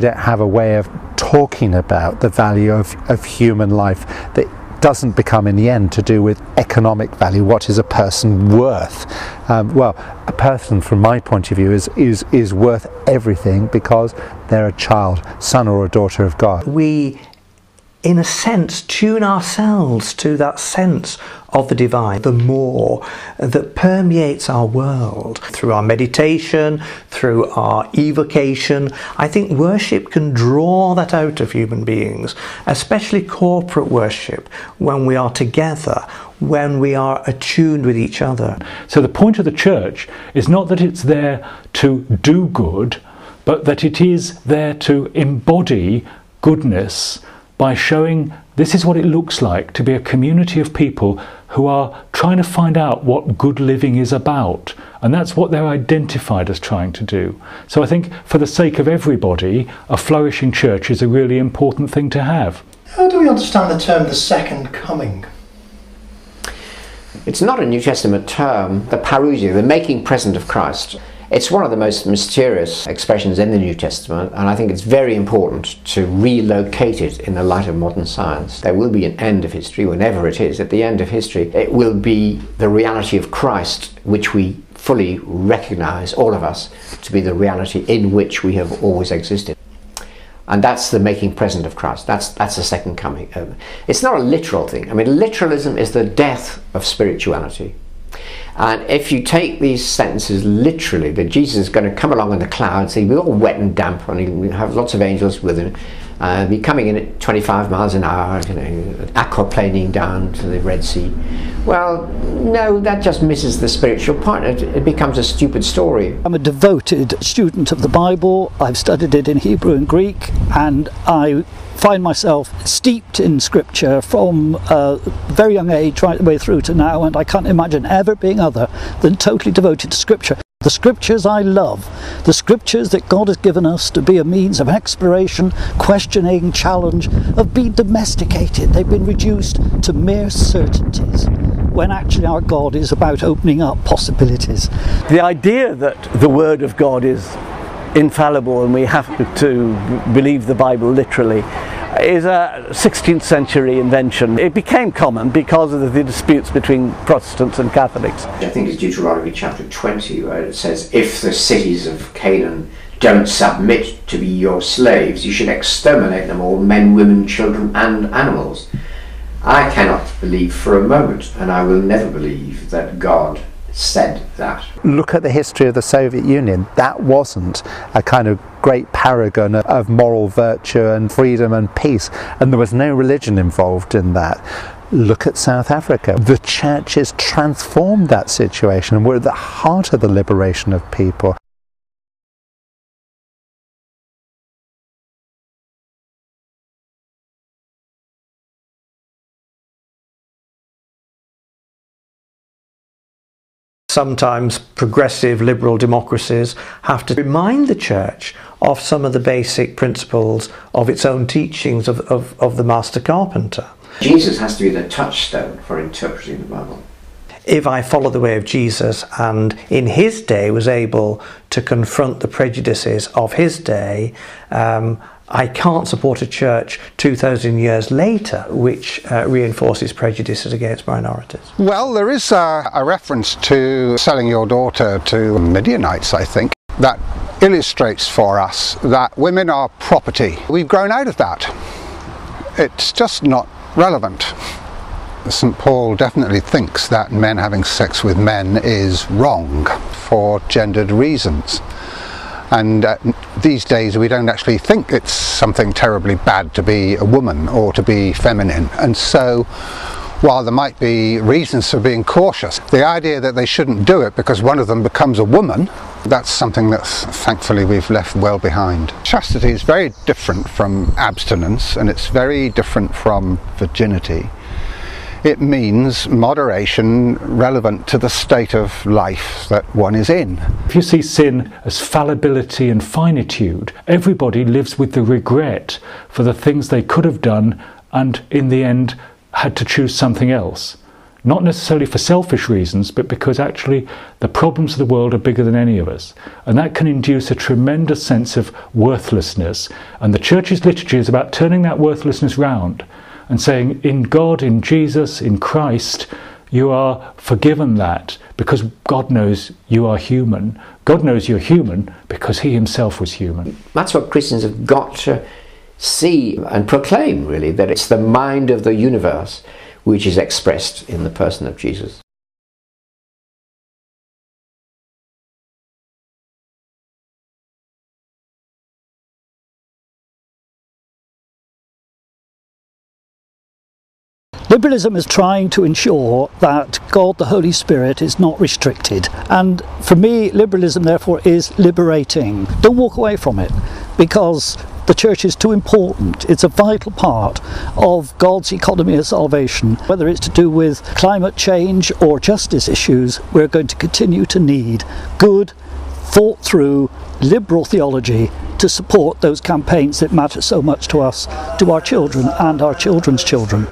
We don't have a way of talking about the value of, of human life that doesn't become in the end to do with economic value. What is a person worth? Um, well, a person, from my point of view, is, is, is worth everything because they're a child, son or a daughter of God. We in a sense, tune ourselves to that sense of the divine, the more that permeates our world through our meditation, through our evocation. I think worship can draw that out of human beings, especially corporate worship, when we are together, when we are attuned with each other. So, the point of the church is not that it's there to do good, but that it is there to embody goodness by showing this is what it looks like to be a community of people who are trying to find out what good living is about. And that's what they're identified as trying to do. So I think for the sake of everybody, a flourishing church is a really important thing to have. How do we understand the term the second coming? It's not a New Testament term, the parousia, the making present of Christ. It's one of the most mysterious expressions in the New Testament, and I think it's very important to relocate it in the light of modern science. There will be an end of history, whenever it is. At the end of history, it will be the reality of Christ, which we fully recognize, all of us, to be the reality in which we have always existed. And that's the making present of Christ. That's, that's the second coming. Um, it's not a literal thing. I mean, literalism is the death of spirituality. And if you take these sentences literally, that Jesus is going to come along in the clouds, he'll be all wet and damp, and he'll have lots of angels with him, uh, be coming in at 25 miles an hour, you know, aquaplaning down to the Red Sea. Well, no, that just misses the spiritual part. It, it, becomes a stupid story. I'm a devoted student of the Bible. I've studied it in Hebrew and Greek, and I find myself steeped in scripture from a very young age right the way through to now, and I can't imagine ever being other than totally devoted to scripture. The scriptures I love, the scriptures that God has given us to be a means of exploration, questioning, challenge, have been domesticated. They've been reduced to mere certainties when actually our God is about opening up possibilities. The idea that the Word of God is infallible and we have to believe the Bible literally is a 16th century invention. It became common because of the disputes between Protestants and Catholics. I think it's Deuteronomy chapter 20 where it says, If the cities of Canaan don't submit to be your slaves, you should exterminate them all, men, women, children, and animals. I cannot believe for a moment, and I will never believe that God said that. Look at the history of the Soviet Union. That wasn't a kind of great paragon of moral virtue and freedom and peace, and there was no religion involved in that. Look at South Africa. The churches transformed that situation and were at the heart of the liberation of people. Sometimes progressive liberal democracies have to remind the church of some of the basic principles of its own teachings of, of, of the master carpenter. Jesus has to be the touchstone for interpreting the Bible. If I follow the way of Jesus and in his day was able to confront the prejudices of his day, um, I can't support a church 2,000 years later which uh, reinforces prejudices against minorities. Well, there is a, a reference to selling your daughter to Midianites, I think, that illustrates for us that women are property. We've grown out of that. It's just not relevant. St. Paul definitely thinks that men having sex with men is wrong for gendered reasons and uh, these days we don't actually think it's something terribly bad to be a woman or to be feminine and so while there might be reasons for being cautious, the idea that they shouldn't do it because one of them becomes a woman, that's something that thankfully we've left well behind. Chastity is very different from abstinence and it's very different from virginity it means moderation relevant to the state of life that one is in. If you see sin as fallibility and finitude, everybody lives with the regret for the things they could have done and in the end had to choose something else. not necessarily for selfish reasons, but because actually the problems of the world are bigger than any of us. And that can induce a tremendous sense of worthlessness. And the church's liturgy is about turning that worthlessness round and saying, in God, in Jesus, in Christ, you are forgiven that because God knows you are human. God knows you're human because He Himself was human. That's what Christians have got to see and proclaim, really, that it's the mind of the universe which is expressed in the person of Jesus. Liberalism is trying to ensure that God the Holy Spirit is not restricted. And for me, liberalism therefore is liberating. Don't walk away from it because the church is too important. It's a vital part of God's economy of salvation. Whether it's to do with climate change or justice issues, we're going to continue to need good, thought through, liberal theology to support those campaigns that matter so much to us, to our children and our children's children.